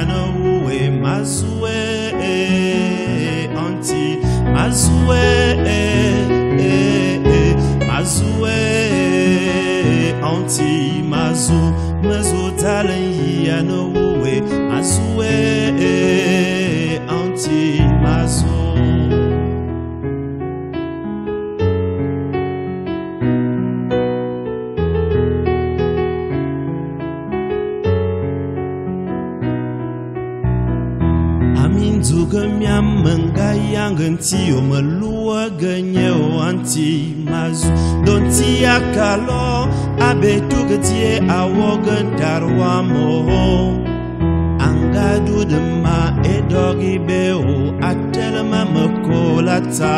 yana uwe mazue anti mazue mazue anti mazu mazu talen yana uwe anti minjogami amingayanganty o maloaganyeo abe mazo donty akalo abetogaty awogandaroamo angadodema edogi be o atelema mekolata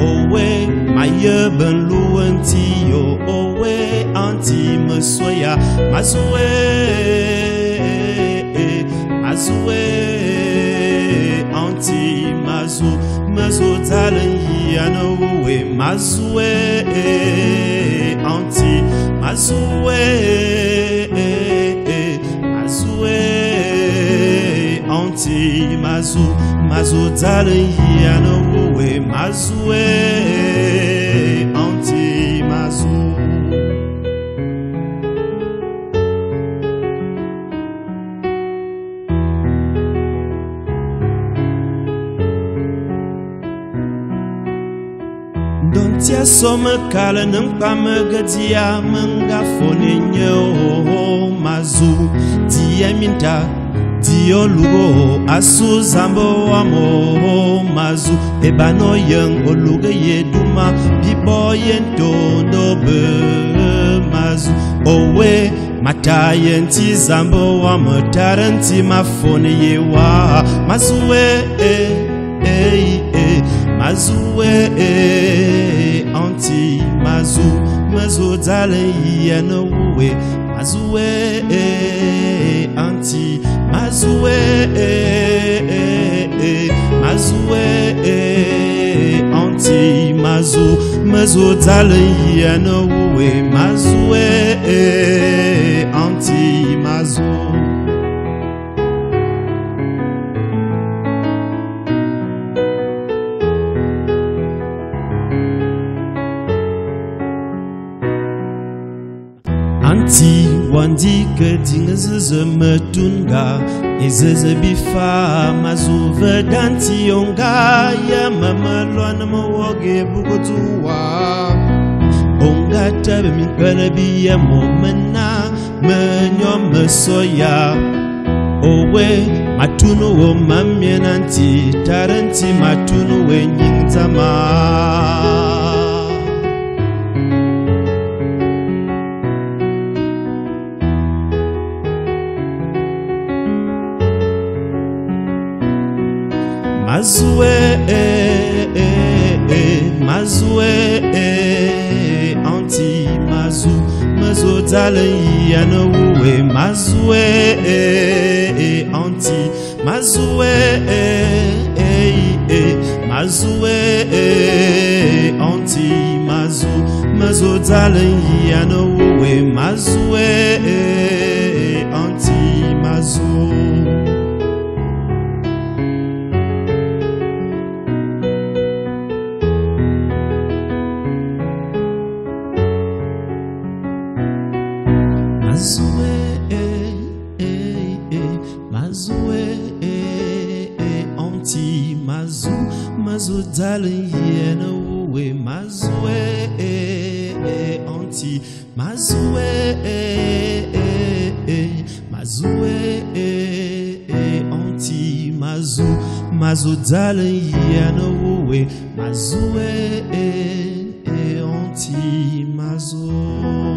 owe mayebenlo anti yo owe anti mesoya mazuwe mazuwe. Yanowe Mazue Auntie Mazuwe, Mazue Auntie Mazu Mazu Zalen uwe, Mazuwe. nye somekale ne mkpamegedia mengafone nye o mazu dieminta diolugo asuzambo wamo mazu. Ebano yen oluge yeduma bibo yentondo be mazu. Owe mataye nti zambo wamo tare nti mafone yewa mazuwe e, eh, e, eh, e, eh, mazuwe e, e. anti mazu mazu dale yana wuwe mazue anti mazue mazue anti mazu mazu dale yana wuwe mazue anti anti wandika dinga zaza matunga ezaza bifa mazuva dantiyonga ya mamalwana mawoge bugotuwa ongata beminkarabi ya momena menyo mesoya owe matunu wo mamienanti taranti matunu we nyingzama mazue mazue anti mazu dalen yana wuwe mazue anti mazue mazue anti mazu dalen yana wuwe mazue anti Mazoué, anti, mazou, mazou d'alienne, oué, mazoué, anti, mazoué, mazoué, anti, mazou, mazou d'alienne, oué, mazoué, anti, mazou.